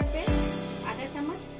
यहाँ पे आधा चम्मच